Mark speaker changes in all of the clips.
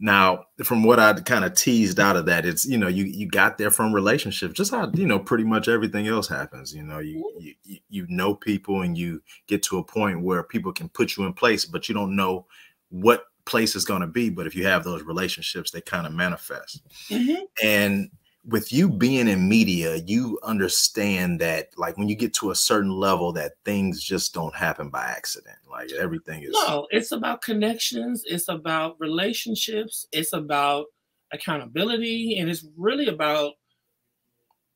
Speaker 1: Now, from what I kind of teased out of that, it's you know you you got there from relationships, just how you know pretty much everything else happens. You know, you you you know people, and you get to a point where people can put you in place, but you don't know what place is going to be. But if you have those relationships, they kind of manifest. Mm-hmm. And with you being in media, you understand that like when you get to a certain level that things just don't happen by accident. Like everything is
Speaker 2: No, it's about connections, it's about relationships, it's about accountability, and it's really about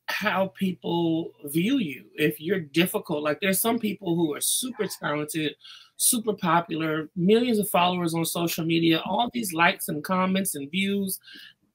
Speaker 2: how people view you. If you're difficult, like there's some people who are super talented, super popular, millions of followers on social media, all these likes and comments and views,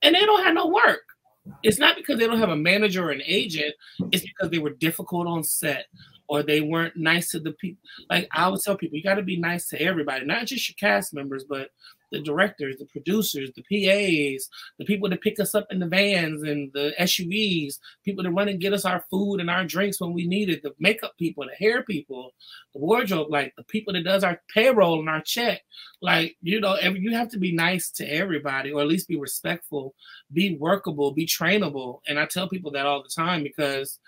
Speaker 2: and they don't have no work it's not because they don't have a manager or an agent. It's because they were difficult on set or they weren't nice to the people. Like I would tell people, you got to be nice to everybody, not just your cast members, but the directors, the producers, the PAs, the people that pick us up in the vans and the SUVs, people that run and get us our food and our drinks when we need it, the makeup people, the hair people, the wardrobe, like the people that does our payroll and our check. Like, you know, every, you have to be nice to everybody or at least be respectful, be workable, be trainable. And I tell people that all the time because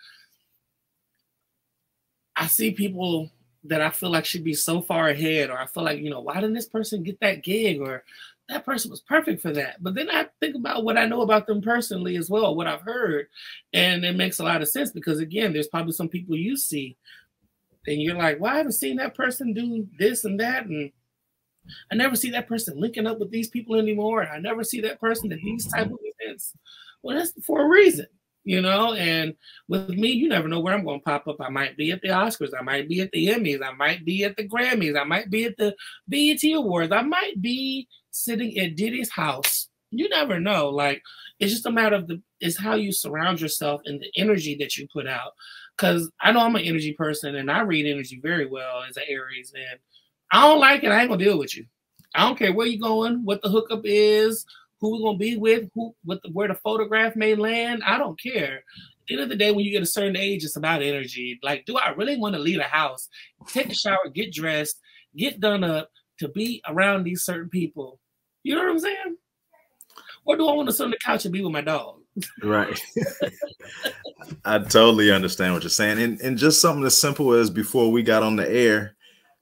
Speaker 2: I see people that I feel like should be so far ahead, or I feel like, you know, why didn't this person get that gig? Or that person was perfect for that. But then I think about what I know about them personally as well, what I've heard. And it makes a lot of sense because, again, there's probably some people you see and you're like, well, I haven't seen that person do this and that. And I never see that person linking up with these people anymore. And I never see that person at these type of events. Well, that's for a reason you know. And with me, you never know where I'm going to pop up. I might be at the Oscars, I might be at the Emmys, I might be at the Grammys, I might be at the BET Awards, I might be sitting at Diddy's house. You never know. Like it's just a matter of the it's how you surround yourself and the energy that you put out. Cause I know I'm an energy person and I read energy very well as an Aries, and I don't like it. I ain't gonna deal with you. I don't care where you're going, what the hookup is, who we're gonna be with, who what the, where the photograph may land. I don't care. At the end of the day, when you get a certain age, it's about energy. Like, do I really want to leave a house, take a shower, get dressed, get done up to be around these certain people? You know what I'm saying? Or do I want to sit on the couch and be with my dog?
Speaker 1: Right. I totally understand what you're saying. And and just something as simple as before we got on the air,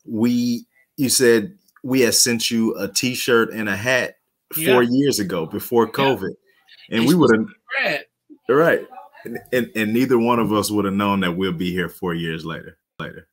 Speaker 1: we you said we had sent you a t-shirt and a hat four yeah. years ago before COVID, yeah. and we would have right, and, and, and neither one of us would have known that we'll be here four years later. Later.